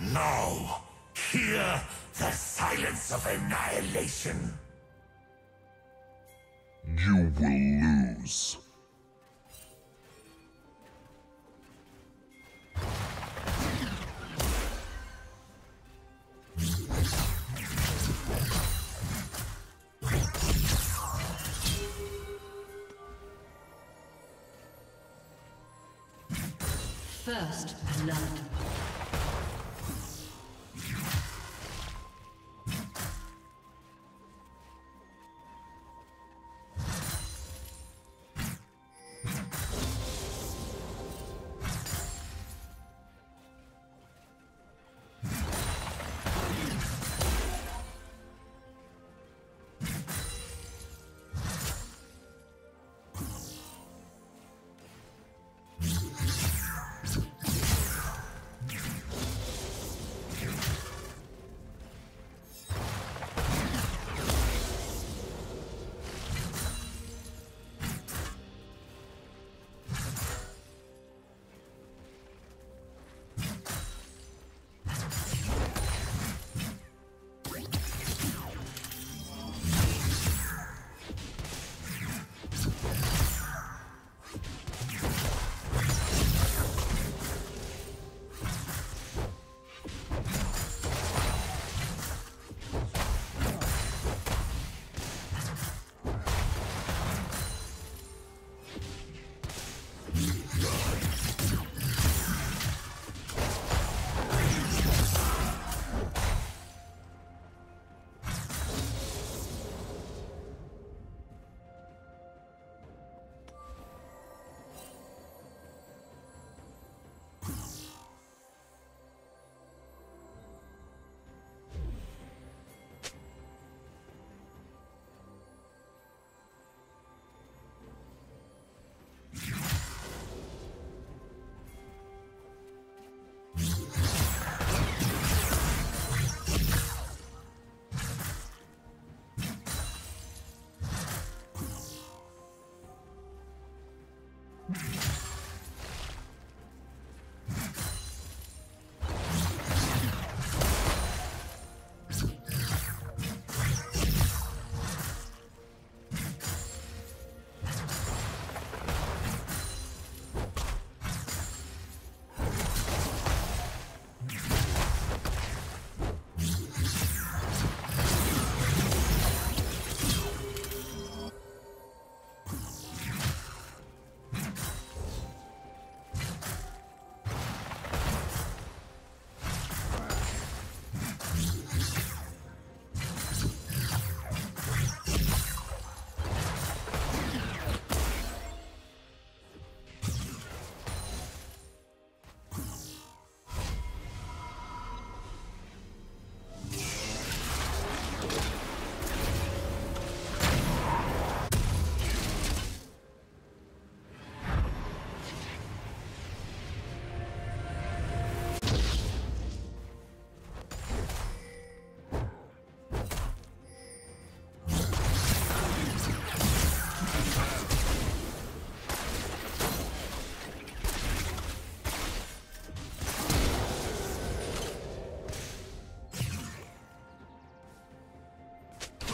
No! Hear the silence of annihilation! You will lose.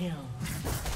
Kill.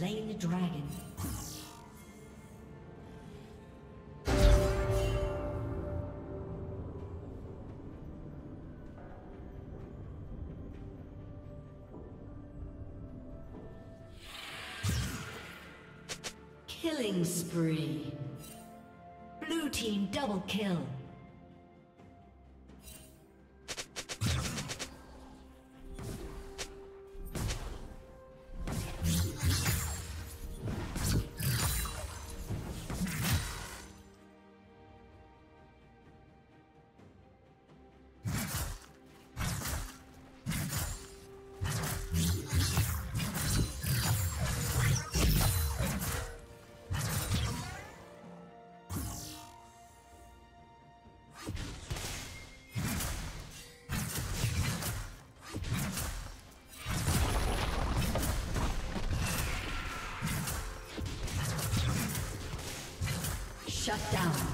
Slain the dragon. Killing spree. Blue team double kill. Shut down.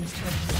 Team's turret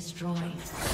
Destroyed.